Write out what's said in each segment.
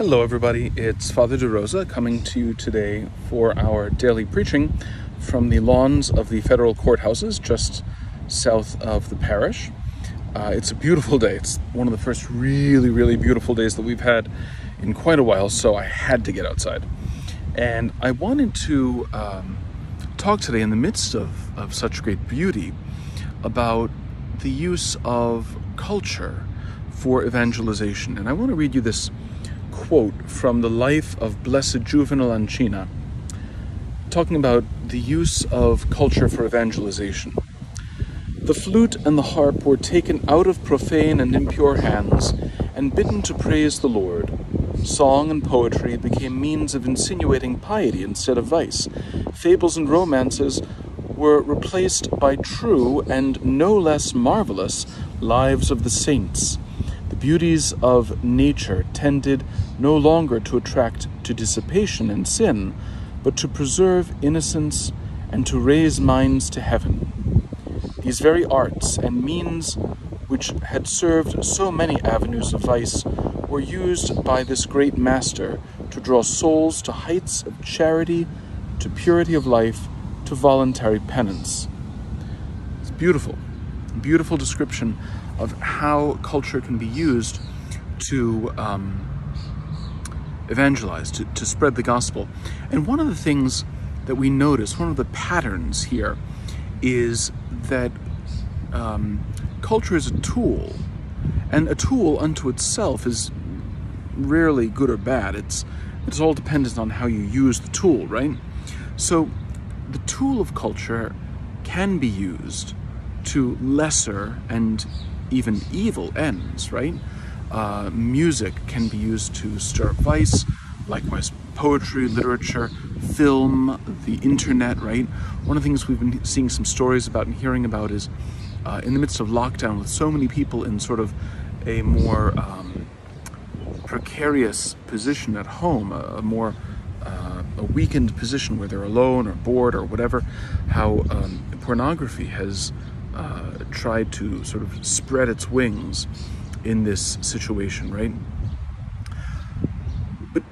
Hello, everybody. It's Father DeRosa coming to you today for our daily preaching from the lawns of the federal courthouses just south of the parish. Uh, it's a beautiful day. It's one of the first really, really beautiful days that we've had in quite a while, so I had to get outside. And I wanted to um, talk today, in the midst of, of such great beauty, about the use of culture for evangelization. And I want to read you this quote from the life of Blessed Juvenal Ancina, talking about the use of culture for evangelization. The flute and the harp were taken out of profane and impure hands and bidden to praise the Lord. Song and poetry became means of insinuating piety instead of vice. Fables and romances were replaced by true and no less marvelous lives of the saints beauties of nature tended no longer to attract to dissipation and sin, but to preserve innocence and to raise minds to heaven. These very arts and means which had served so many avenues of vice were used by this great master to draw souls to heights of charity, to purity of life, to voluntary penance. It's beautiful, beautiful description of how culture can be used to um, evangelize, to, to spread the gospel. And one of the things that we notice, one of the patterns here, is that um, culture is a tool, and a tool unto itself is rarely good or bad. It's it's all dependent on how you use the tool, right? So the tool of culture can be used to lesser and even evil ends, right? Uh, music can be used to stir up vice, likewise poetry, literature, film, the internet, right? One of the things we've been seeing some stories about and hearing about is uh, in the midst of lockdown with so many people in sort of a more um, precarious position at home, a, a more uh, a weakened position where they're alone or bored or whatever, how um, pornography has tried to sort of spread its wings in this situation, right? But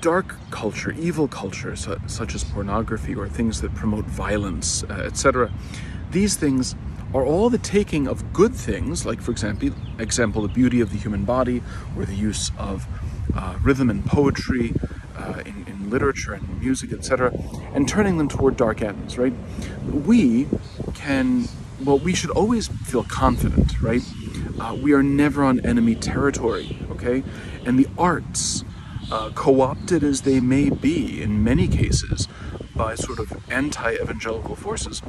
dark culture, evil culture, such as pornography or things that promote violence, uh, etc., these things are all the taking of good things, like, for example, example, the beauty of the human body, or the use of uh, rhythm and poetry uh, in, in literature and music, etc., and turning them toward dark ends, right? We can well, we should always feel confident, right? Uh, we are never on enemy territory, okay? And the arts, uh, co opted as they may be in many cases by sort of anti evangelical forces,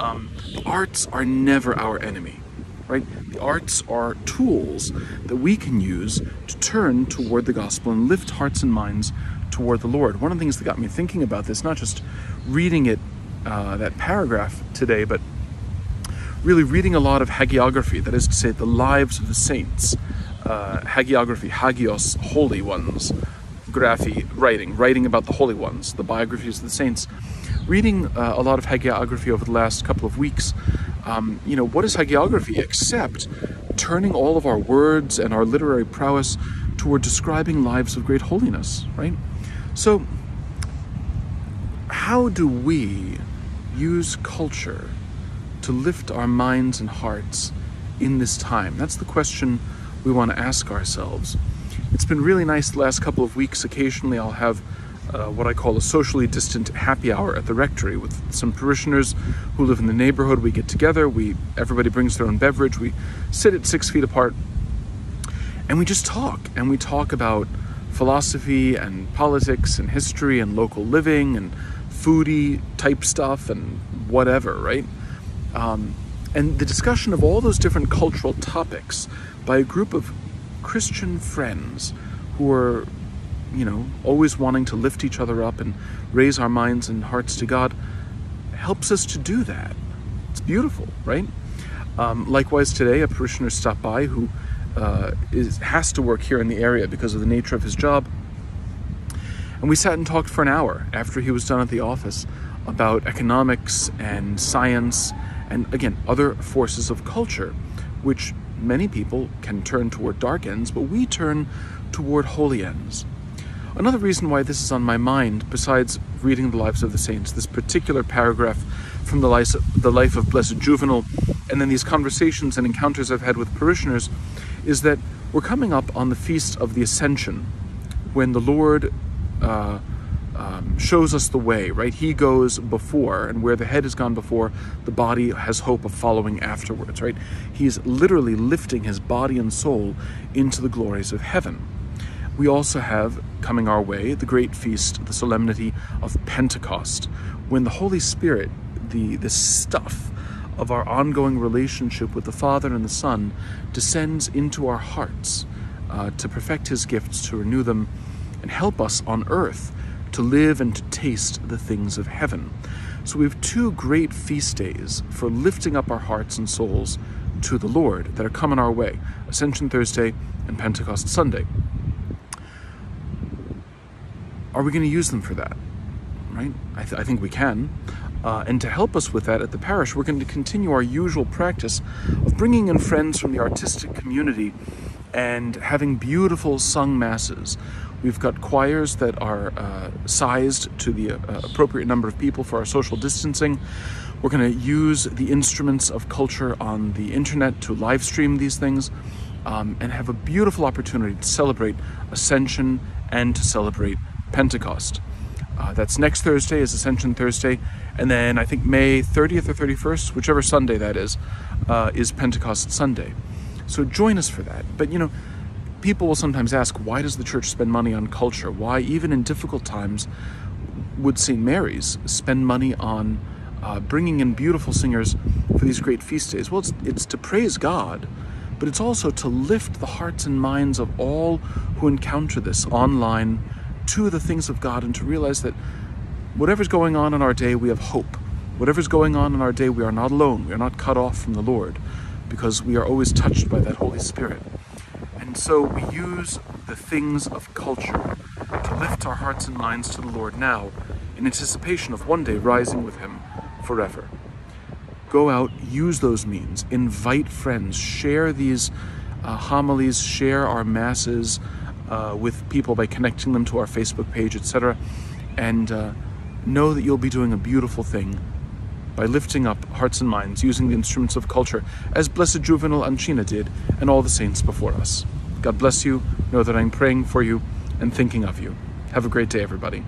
um, the arts are never our enemy, right? The arts are tools that we can use to turn toward the gospel and lift hearts and minds toward the Lord. One of the things that got me thinking about this, not just reading it, uh, that paragraph today, but really reading a lot of hagiography, that is to say, the lives of the saints. Uh, hagiography, hagios, holy ones, graphy, writing, writing about the holy ones, the biographies of the saints. Reading uh, a lot of hagiography over the last couple of weeks, um, you know, what is hagiography except turning all of our words and our literary prowess toward describing lives of great holiness, right? So, how do we use culture to lift our minds and hearts in this time? That's the question we want to ask ourselves. It's been really nice the last couple of weeks. Occasionally, I'll have uh, what I call a socially distant happy hour at the rectory with some parishioners who live in the neighborhood. We get together, we everybody brings their own beverage, we sit at six feet apart, and we just talk. And we talk about philosophy and politics and history and local living and foodie type stuff and whatever, right? Um, and the discussion of all those different cultural topics by a group of Christian friends who are, you know, always wanting to lift each other up and raise our minds and hearts to God helps us to do that. It's beautiful, right? Um, likewise, today, a parishioner stopped by who uh, is, has to work here in the area because of the nature of his job. And we sat and talked for an hour after he was done at the office about economics and science and again, other forces of culture, which many people can turn toward dark ends, but we turn toward holy ends. Another reason why this is on my mind, besides reading the lives of the saints, this particular paragraph from the life, of Blessed Juvenal, and then these conversations and encounters I've had with parishioners, is that we're coming up on the feast of the Ascension, when the Lord uh, um, shows us the way, right? He goes before, and where the head has gone before, the body has hope of following afterwards, right? He's literally lifting his body and soul into the glories of heaven. We also have coming our way the great feast, the solemnity of Pentecost, when the Holy Spirit, the, the stuff of our ongoing relationship with the Father and the Son, descends into our hearts uh, to perfect his gifts, to renew them, and help us on earth to live and to taste the things of heaven. So we have two great feast days for lifting up our hearts and souls to the Lord that are coming our way Ascension Thursday and Pentecost Sunday. Are we going to use them for that? Right? I, th- I think we can. Uh, and to help us with that at the parish, we're going to continue our usual practice of bringing in friends from the artistic community and having beautiful sung masses We've got choirs that are uh, sized to the uh, appropriate number of people for our social distancing. We're going to use the instruments of culture on the internet to live stream these things um, and have a beautiful opportunity to celebrate Ascension and to celebrate Pentecost. Uh, that's next Thursday is Ascension Thursday, and then I think May 30th or 31st, whichever Sunday that is, uh, is Pentecost Sunday. So join us for that. But you know, people will sometimes ask, why does the church spend money on culture? Why, even in difficult times, would St. Mary's spend money on uh, bringing in beautiful singers for these great feast days? Well, it's, it's to praise God, but it's also to lift the hearts and minds of all who encounter this online to the things of God and to realize that whatever's going on in our day, we have hope. Whatever's going on in our day, we are not alone. We are not cut off from the Lord because we are always touched by that Holy Spirit. And so we use the things of culture to lift our hearts and minds to the Lord now in anticipation of one day rising with Him forever. Go out, use those means, invite friends, share these uh, homilies, share our masses uh, with people by connecting them to our Facebook page, etc. And uh, know that you'll be doing a beautiful thing by lifting up hearts and minds using the instruments of culture, as Blessed Juvenal Ancina did and all the saints before us. God bless you. Know that I'm praying for you and thinking of you. Have a great day, everybody.